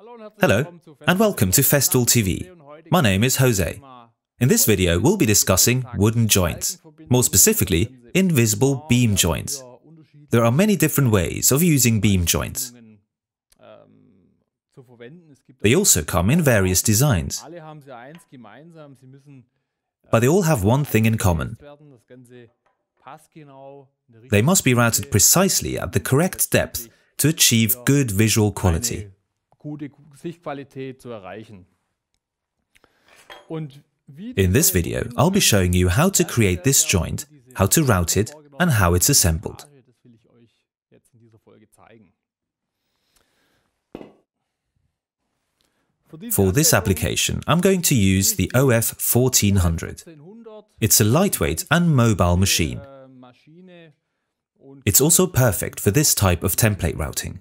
Hello, and welcome to Festool TV. My name is José. In this video, we'll be discussing wooden joints, more specifically, invisible beam joints. There are many different ways of using beam joints. They also come in various designs. But they all have one thing in common. They must be routed precisely at the correct depth to achieve good visual quality. In this video, I'll be showing you how to create this joint, how to route it, and how it's assembled. For this application, I'm going to use the OF1400. It's a lightweight and mobile machine. It's also perfect for this type of template routing.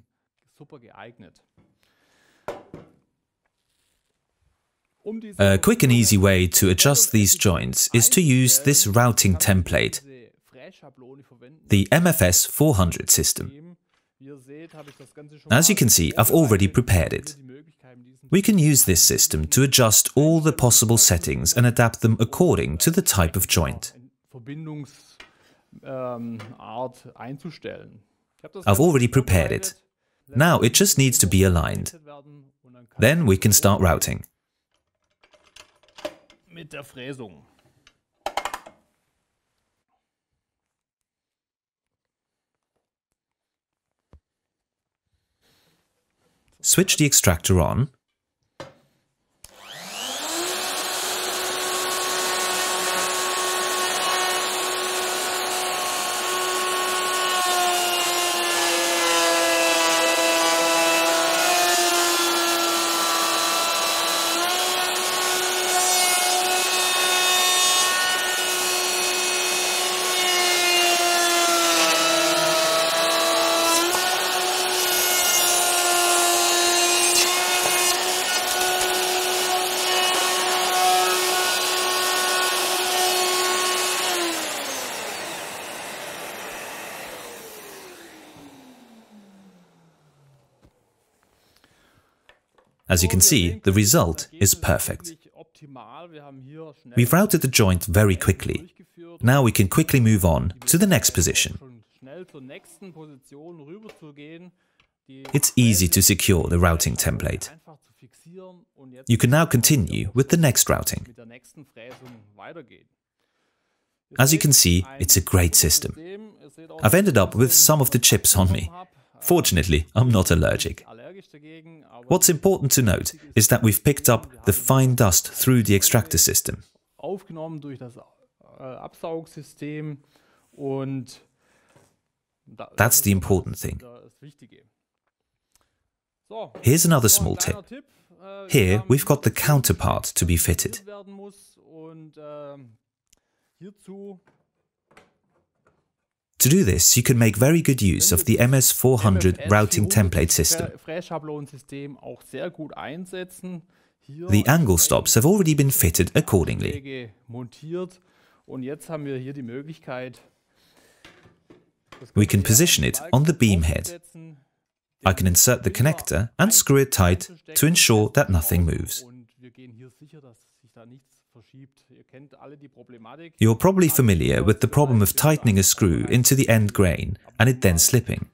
A quick and easy way to adjust these joints is to use this routing template, the MFS 400 system. As you can see, I've already prepared it. We can use this system to adjust all the possible settings and adapt them according to the type of joint. I've already prepared it. Now it just needs to be aligned. Then we can start routing. Switch the extractor on As you can see, the result is perfect. We've routed the joint very quickly. Now we can quickly move on to the next position. It's easy to secure the routing template. You can now continue with the next routing. As you can see, it's a great system. I've ended up with some of the chips on me. Fortunately, I'm not allergic. What's important to note is that we've picked up the fine dust through the extractor system. That's the important thing. Here's another small tip. Here we've got the counterpart to be fitted. To do this, you can make very good use of the MFS 400 routing template system. The angle stops have already been fitted accordingly. We can position it on the beam head. I can insert the connector and screw it tight to ensure that nothing moves. You're probably familiar with the problem of tightening a screw into the end grain and it then slipping.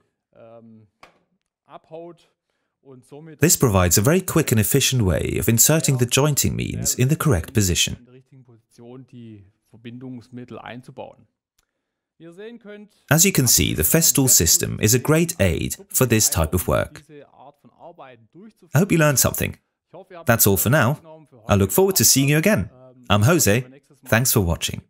This provides a very quick and efficient way of inserting the jointing means in the correct position. As you can see, the Festool system is a great aid for this type of work. I hope you learned something. That's all for now. I look forward to seeing you again. I'm José. Thanks for watching.